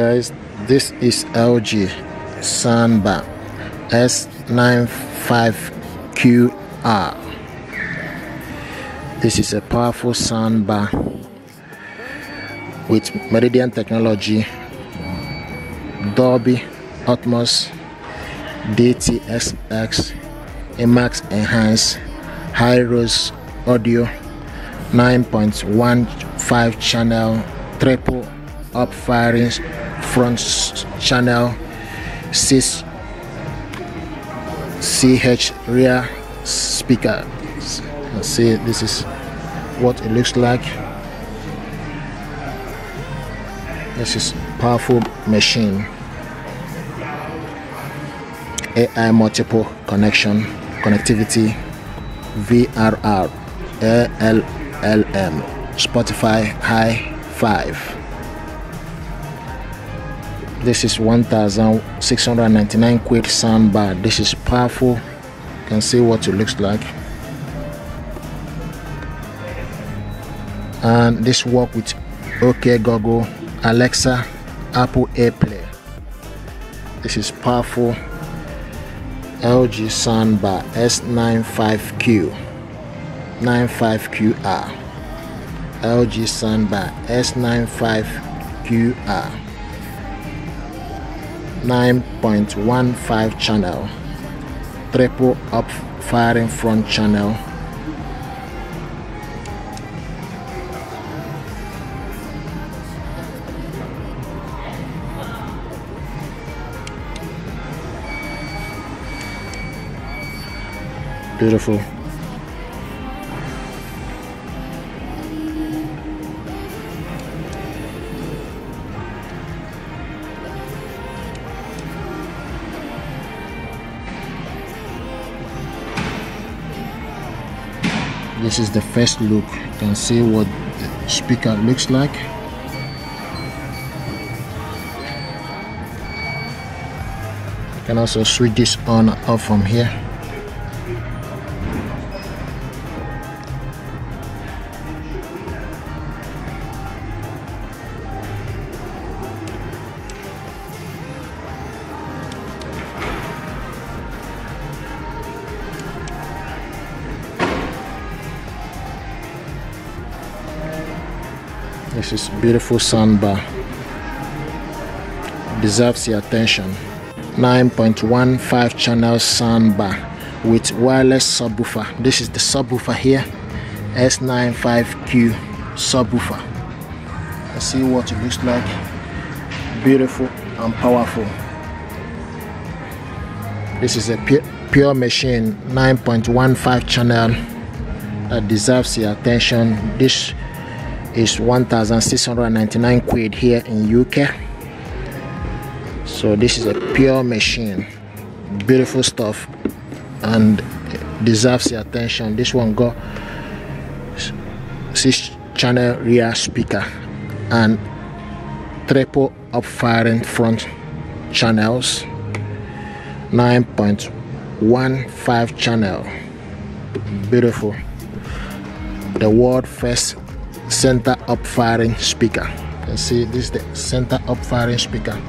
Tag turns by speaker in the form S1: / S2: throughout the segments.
S1: guys this is LG Soundbar S95QR this is a powerful soundbar with Meridian technology Dolby Atmos DTS:X IMAX Enhance High Res Audio 9.15 channel triple up firing front channel 6 CH rear speaker. See this is what it looks like. This is powerful machine. AI multiple connection connectivity VRR ALLM Spotify High 5 this is 1699 quid soundbar this is powerful. You can see what it looks like. And this work with OK Google Alexa Apple AirPlay. This is powerful. LG soundbar S95Q 95QR LG soundbar S95QR 9.15 channel. Triple up firing front channel. Beautiful this is the first look. You can see what the speaker looks like. You can also switch this on off from here This is beautiful soundbar. Deserves your attention. 9.15 channel soundbar with wireless subwoofer. This is the subwoofer here. S95Q subwoofer. Let's see what it looks like. Beautiful and powerful. This is a pure, pure machine 9.15 channel that deserves your attention. This is 1699 quid here in UK so this is a pure machine. Beautiful stuff. And deserves your attention. This one got six channel rear speaker and triple up firing front channels. 9.15 channel. Beautiful. The world first center up firing speaker. You can see this is the center up firing speaker.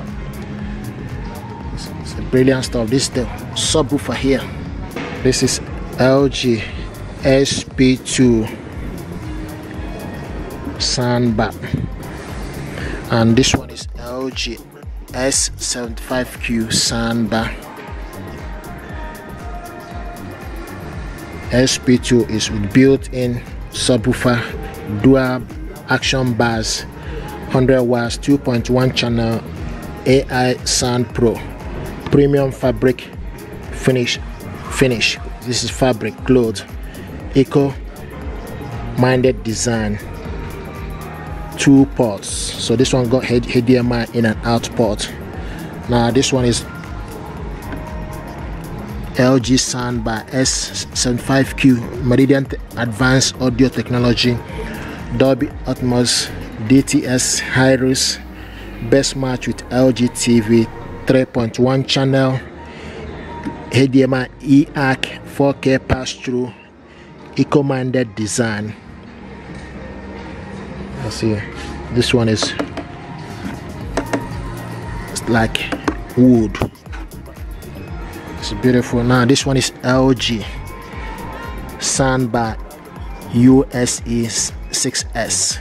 S1: It's, it's brilliant stuff. This is the subwoofer here. This is LG SP2 soundbar and this one is LG S75Q soundbar SP2 is built-in subwoofer dual action bars 100 watts 2.1 channel AI sound pro. Premium fabric finish finish. This is fabric cloth eco minded design two ports. So this one got HDMI in and out port. Now this one is LG Soundbar S75Q Meridian Advanced Audio Technology Dolby Atmos DTS Hi-Res best match with LG TV 3.1 channel HDMI EAC 4K pass-through eco-minded design. Let's see this one is like wood. It's beautiful. Now this one is lg soundbar use 6s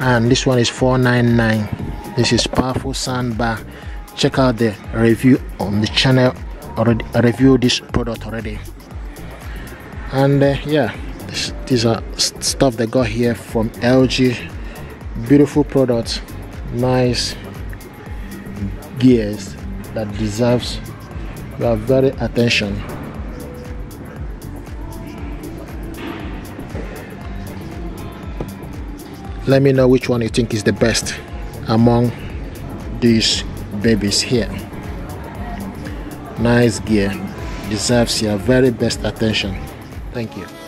S1: and this one is 499 this is powerful soundbar check out the review on the channel already I reviewed this product already. And uh, yeah this, these are stuff they got here from LG beautiful product nice gears that deserves your very attention let me know which one you think is the best among these babies here. Nice gear. Deserves your very best attention. Thank you